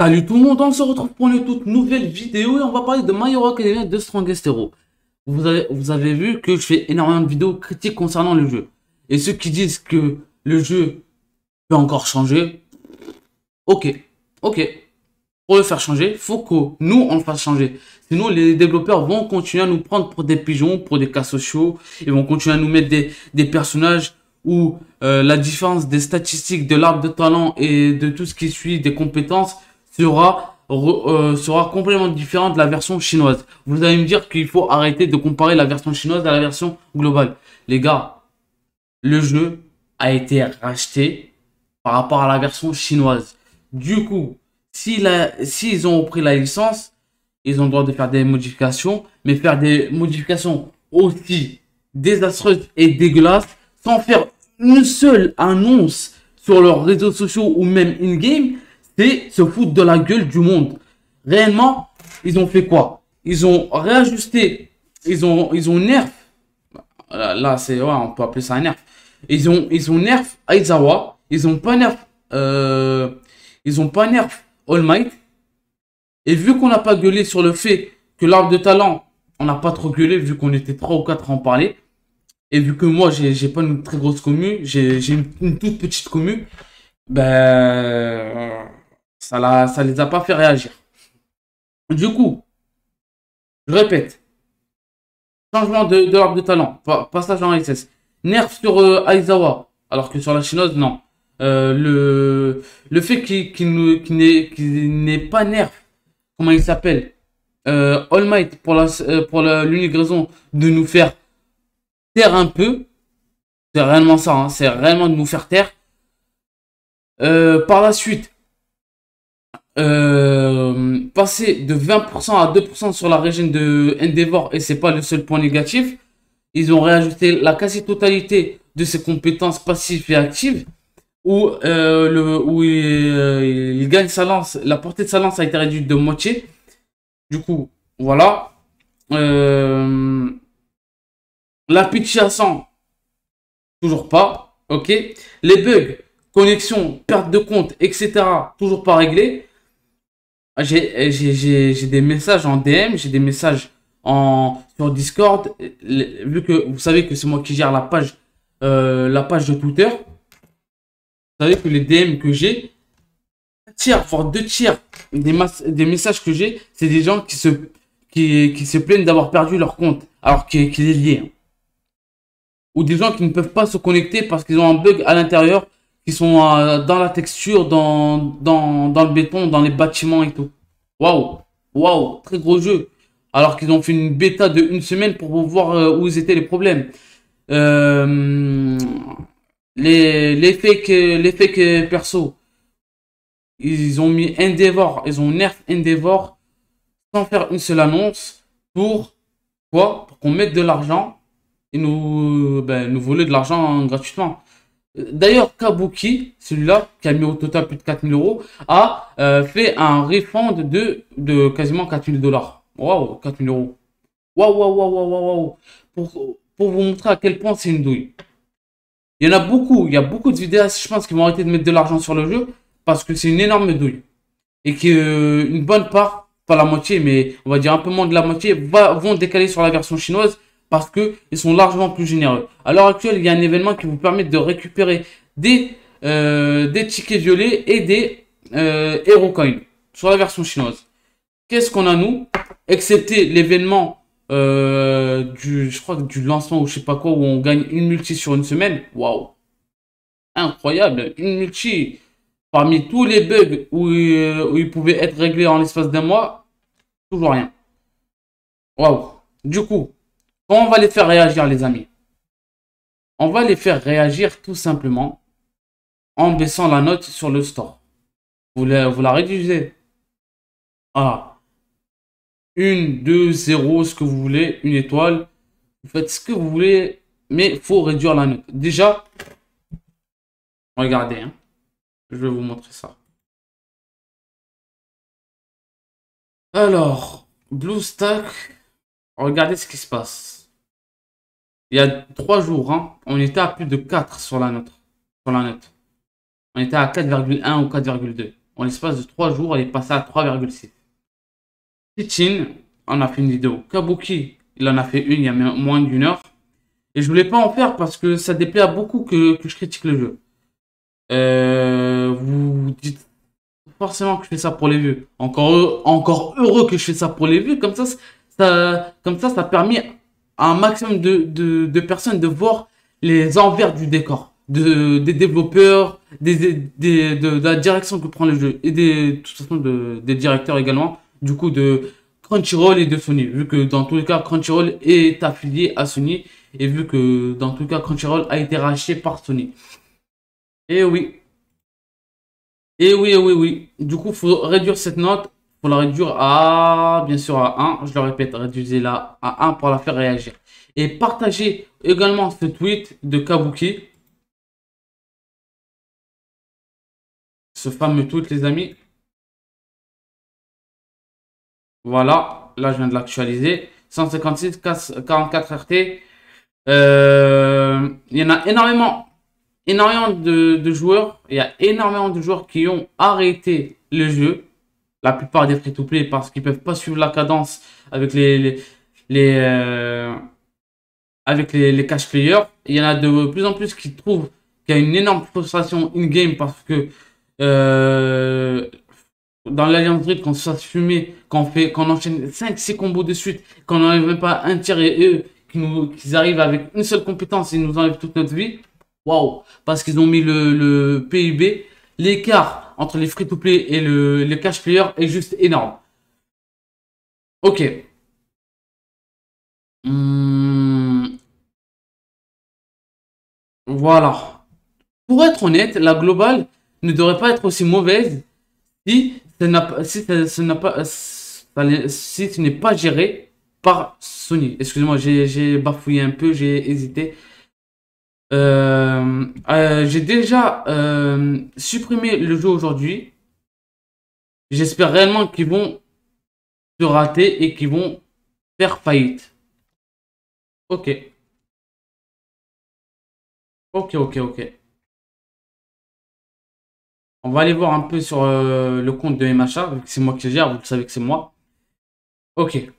Salut tout le monde, on se retrouve pour une toute nouvelle vidéo et on va parler de My Hero Academia de Strongest Hero. Vous avez, vous avez vu que je fais énormément de vidéos critiques concernant le jeu. Et ceux qui disent que le jeu peut encore changer, ok, ok. Pour le faire changer, faut que nous, on le fasse changer. Sinon, les développeurs vont continuer à nous prendre pour des pigeons, pour des cas sociaux. Ils vont continuer à nous mettre des, des personnages où euh, la différence des statistiques de l'arbre de talent et de tout ce qui suit des compétences sera, euh, sera complètement différent de la version chinoise. Vous allez me dire qu'il faut arrêter de comparer la version chinoise à la version globale. Les gars, le jeu a été racheté par rapport à la version chinoise. Du coup, s'ils si ont repris la licence, ils ont le droit de faire des modifications, mais faire des modifications aussi désastreuses et dégueulasses, sans faire une seule annonce sur leurs réseaux sociaux ou même in-game, se foutre de la gueule du monde. Réellement, ils ont fait quoi? Ils ont réajusté, ils ont, ils ont nerf. Là, c'est, on peut appeler ça nerf. Ils ont, ils ont nerf Aizawa. Ils ont pas nerf, euh, ils ont pas nerf All Might. Et vu qu'on n'a pas gueulé sur le fait que l'arbre de talent, on n'a pas trop gueulé vu qu'on était trois ou quatre en parler. Et vu que moi, j'ai pas une très grosse commu, j'ai une, une, toute petite commu, ben, ça, les a pas fait réagir. Du coup, je répète. Changement de, l'arbre de talent. Passage en SS. Nerf sur euh, Aizawa. Alors que sur la chinoise, non. Euh, le, le fait qu'il qu'il n'est pas nerf. Comment il s'appelle euh, All Might pour la euh, l'unique raison de nous faire taire un peu. C'est réellement ça. Hein, c'est réellement de nous faire taire. Par la suite, euh, passer de 20% à 2% sur la région de Endeavor, et c'est pas le seul point négatif, ils ont réajusté la quasi-totalité de ses compétences passives et actives, où, euh, où il, gagne sa lance, la portée de sa lance a été réduite de moitié. Du coup, voilà. Euh, la pitch à 100, toujours pas. Ok. Les bugs, connexion, perte de compte, etc. Toujours pas réglé. J'ai des messages en DM, j'ai des messages en, sur Discord. Vu que vous savez que c'est moi qui gère la page, euh, la page de Twitter. Vous savez que les DM que j'ai, tiers, voire deux tiers des, des messages que j'ai, c'est des gens qui se, qui, qui se plaignent d'avoir perdu leur compte alors qu'il est lié. Ou des gens qui ne peuvent pas se connecter parce qu'ils ont un bug à l'intérieur qui sont euh, dans la texture, dans, dans, dans, le béton, dans les bâtiments et tout. Waouh, waouh, très gros jeu. Alors qu'ils ont fait une bêta de une semaine pour voir euh, où étaient les problèmes. Euh, les, les fakes, les fakes perso, ils ont mis Endeavor, ils ont nerf Endeavor sans faire une seule annonce pour quoi? Pour qu'on mette de l'argent et nous, ben, nous voler de l'argent gratuitement. D'ailleurs, Kabuki, celui-là, qui a mis au total plus de 4000 euros, a euh, fait un refund de, de quasiment 4000 dollars. Waouh, 4000 euros. Waouh, waouh, waouh, waouh, waouh. Pour, pour vous montrer à quel point c'est une douille. Il y en a beaucoup, il y a beaucoup de vidéastes, je pense, qui vont arrêter de mettre de l'argent sur le jeu parce que c'est une énorme douille. Et que euh, bonne part, pas la moitié, mais on va dire un peu moins de la moitié, va, vont décaler sur la version chinoise parce que ils sont largement plus généreux. À l'heure actuelle, il y a un événement qui vous permet de récupérer des, euh, des tickets violets et des euh, Coins sur la version chinoise. Qu'est-ce qu'on a nous? Excepté l'événement euh, du, je crois du lancement ou je sais pas quoi où on gagne une multi sur une semaine. Waouh, incroyable, une multi. Parmi tous les bugs où, où ils pouvaient être réglés en l'espace d'un mois, toujours rien. Waouh. Du coup, on va les faire réagir, les amis On va les faire réagir tout simplement en baissant la note sur le store. Vous la, réduisez à 1, 2, 0, ce que vous voulez, une étoile. Vous faites ce que vous voulez, mais il faut réduire la note. Déjà, regardez, hein. je vais vous montrer ça. Alors, BlueStack, regardez ce qui se passe il y a trois jours, hein, on était à plus de 4 sur la note. Sur la note. On était à 4,1 ou 4,2. en l'espace de 3 jours, elle est passée à 3,6. Tichin en a fait une vidéo. Kabuki, il en a fait une il y a moins d'une heure. Et je voulais pas en faire parce que ça déplaît à beaucoup que, je critique le jeu. Euh, vous dites forcément que je fais ça pour les vues. Encore, heureux que je fais ça pour les vues. Comme ça, ça, comme ça, ça a permis un maximum de, de, personnes de voir les envers du décor. De, des développeurs, des, des, de, la direction que prend le jeu. Et des, de toute façon, de, des directeurs également. Du coup, de Crunchyroll et de Sony. Vu que dans tous les cas, Crunchyroll est affilié à Sony. Et vu que dans tous les cas, Crunchyroll a été racheté par Sony. Et oui. Et oui, oui, oui. Du coup, faut réduire cette note. Faut la réduire à, bien sûr, à 1. Je le répète, réduisez-la à 1 pour la faire réagir. Et partagez également ce tweet de Kabuki. Ce fameux tweet, les amis. Voilà. Là, je viens de l'actualiser. 156, 44 RT. il y en a énormément énormément de, joueurs, il y a énormément de joueurs qui ont arrêté le jeu. La plupart des free-to-play parce qu'ils peuvent pas suivre la cadence avec les, les, euh, avec les, cash players. Il y en a de plus en plus qui trouvent qu'il y a une énorme frustration in-game parce que euh, dans l'Alliance Dream, quand ça se fumait, quand on, fait, quand on enchaîne 5-6 combos de suite, quand on n'enlève même pas un tir et eux, qui arrivent avec une seule compétence et nous enlèvent toute notre vie, Waouh Parce qu'ils ont mis le, le PUB. L'écart entre les free-to-play et le, cash player est juste énorme. Ok. Hmm. Voilà. Pour être honnête, la globale ne devrait pas être aussi mauvaise si ce n'a si pas, si n'est pas géré par Sony. Excusez-moi, j'ai bafouillé un peu, j'ai hésité. Euh, euh, j'ai déjà euh, supprimé le jeu aujourd'hui. J'espère réellement qu'ils vont se rater et qu'ils vont faire faillite. Ok. Ok, ok, ok. On va aller voir un peu sur le compte de MHA, c'est moi qui gère, vous savez que c'est moi. Ok.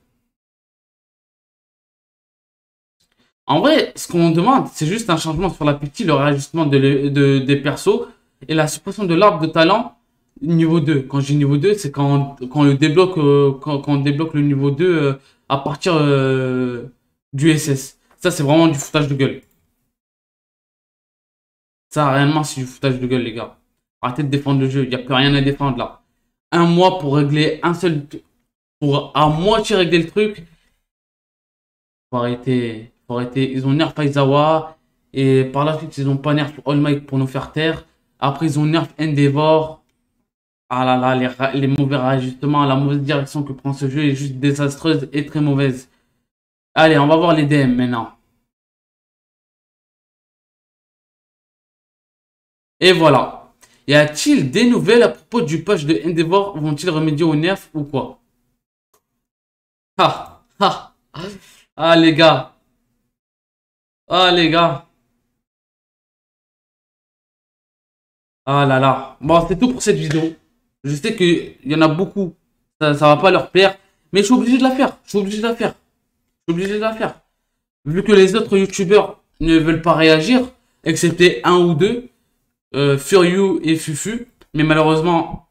En vrai, ce qu'on demande, c'est juste un changement sur la petite, le réajustement de, des persos et la suppression de l'arbre de talent niveau 2. Quand dis niveau 2, c'est euh, quand, on débloque le niveau 2 euh, à partir euh, du SS. Ça, c'est vraiment du foutage de gueule. Ça, réellement, c'est du foutage de gueule, les gars. Arrêtez de défendre le jeu. Il n'y a plus rien à défendre là. Un mois pour régler un seul... Pour à moitié régler le truc. Faut arrêter ils ont nerf Aizawa. Et par la suite, ils ont pas nerf All Might pour nous faire taire. Après, ils ont nerf Endeavor. Ah là là, les, mauvais réajustements, la mauvaise direction que prend ce jeu est juste désastreuse et très mauvaise. Allez, on va voir les DM maintenant. Et voilà. Y a-t-il des nouvelles à propos du patch de Endeavor? Vont-ils remédier au nerf ou quoi? Ah, ah, ah les gars, ah, les gars. Ah là là. Bon, c'est tout pour cette vidéo. Je sais qu'il y en a beaucoup. Ça, ça va pas leur plaire. Mais je suis obligé de la faire. Je suis obligé de la faire. Je suis obligé de la faire. Vu que les autres youtubeurs ne veulent pas réagir, excepté un ou deux, euh, et Fufu. Mais malheureusement,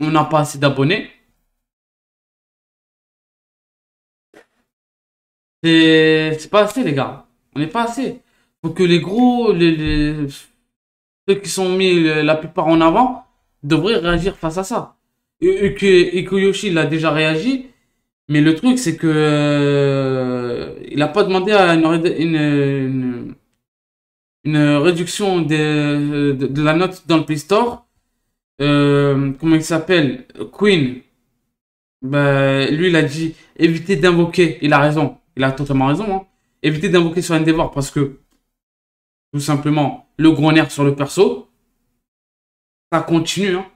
on n'a pas assez d'abonnés. C'est pas assez, les gars. On n'est pas assez. Faut que les gros, les, ceux qui sont mis la plupart en avant, devraient réagir face à ça. Et, que, et Yoshi l'a déjà réagi. Mais le truc, c'est que euh, il n'a pas demandé à une, une, réduction de, la note dans le Play Store. Euh, comment il s'appelle? Queen. Ben, lui, il a dit éviter d'invoquer. Il a raison. Il a totalement raison. Hein éviter d'invoquer sur Endeavor parce que, tout simplement, le gros nerf sur le perso, ça continue. Hein.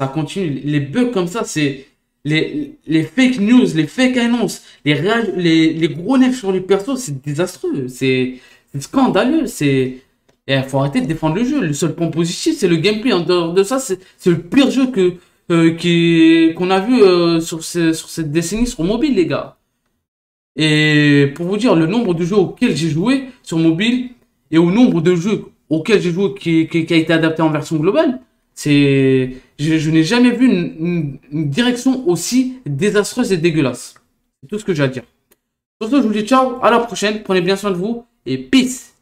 Ça continue. Les bugs comme ça, c'est les, les fake news, les fake annonces, les, les, les gros nerfs sur les persos, c'est désastreux. C'est scandaleux. C'est il faut arrêter de défendre le jeu. Le seul point positif, c'est le gameplay. En dehors de ça, c'est le pire jeu que euh, qu'on a vu euh, sur, sur cette décennie sur mobile, les gars. Et pour vous dire, le nombre de jeux auxquels j'ai joué sur mobile et au nombre de jeux auxquels j'ai joué qui, a été adapté en version globale, c'est, je, n'ai jamais vu une, une, direction aussi désastreuse et dégueulasse. C'est tout ce que j'ai à dire. Sur ce, je vous dis ciao, à la prochaine, prenez bien soin de vous et peace